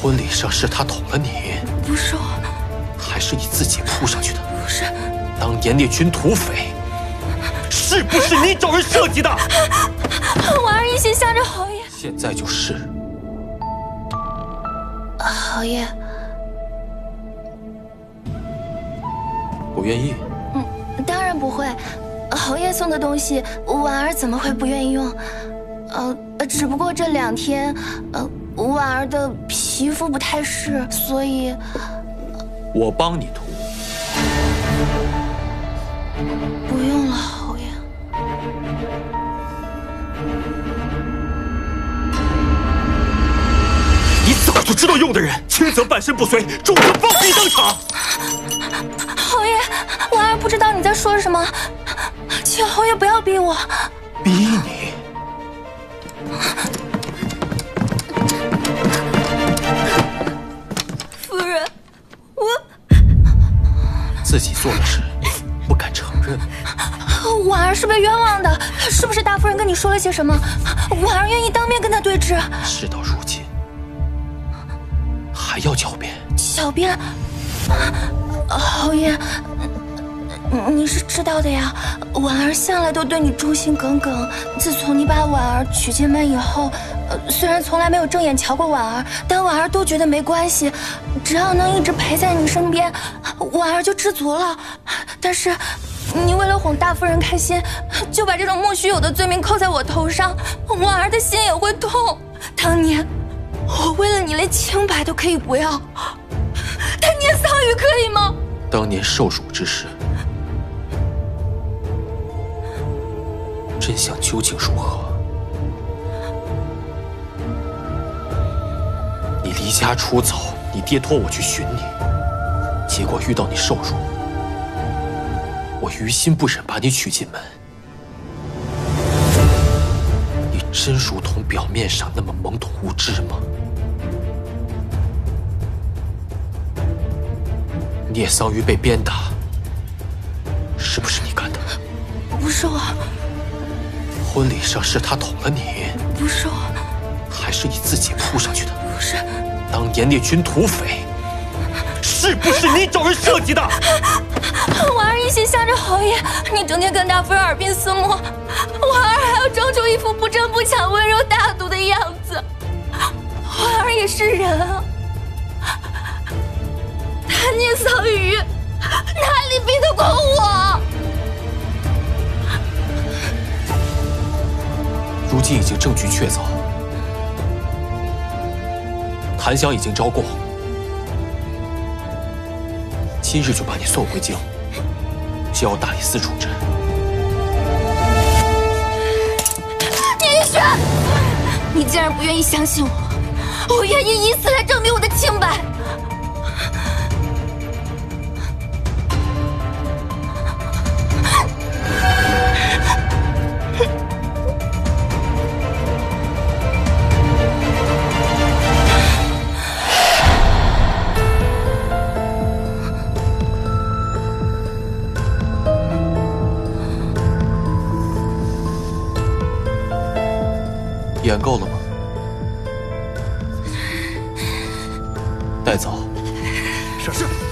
婚礼上是他捅了你，不是我，还是你自己扑上去的？不是，当年那群土匪，是不是你找人设计的？婉儿一心向着侯爷，现在就是。侯爷，不愿意？嗯，当然不会。侯爷送的东西，婉儿怎么会不愿意用？呃，只不过这两天，呃。婉儿的皮肤不太适，所以，我帮你涂。不用了，侯爷。你早就知道用的人，轻则半身不遂，重则暴毙当场。侯爷，婉儿不知道你在说什么，请侯爷不要逼我。逼你？自己做的事不敢承认，婉儿是被冤枉的，是不是大夫人跟你说了些什么？婉儿愿意当面跟他对质。事到如今，还要狡辩？狡辩？侯爷，你是知道的呀，婉儿向来都对你忠心耿耿。自从你把婉儿娶进门以后。呃虽然从来没有正眼瞧过婉儿，但婉儿都觉得没关系，只要能一直陪在你身边，婉儿就知足了。但是，你为了哄大夫人开心，就把这种莫须有的罪名扣在我头上，婉儿的心也会痛。当年，我为了你连清白都可以不要，但聂桑榆可以吗？当年受辱之时，真相究竟如何？你离家出走，你爹托我去寻你，结果遇到你受辱，我于心不忍把你娶进门。你真如同表面上那么懵懂无知吗？聂桑榆被鞭打，是不是你干的？不是我。婚礼上是他捅了你？不是我。还是你自己扑上去的？不是。当年那群土匪，是不是你找人设计的？婉儿一心向着侯爷，你整天跟大夫人耳鬓厮磨，婉儿还要装出一副不争不抢、温柔大度的样子。婉儿也是人啊，他聂桑榆哪里比得过我？如今已经证据确凿。檀香已经招供，今日就把你送回京，交大理寺处置。聂轩，你竟然不愿意相信我，我愿意以死来证明我的清白。演够了吗？带走。是是。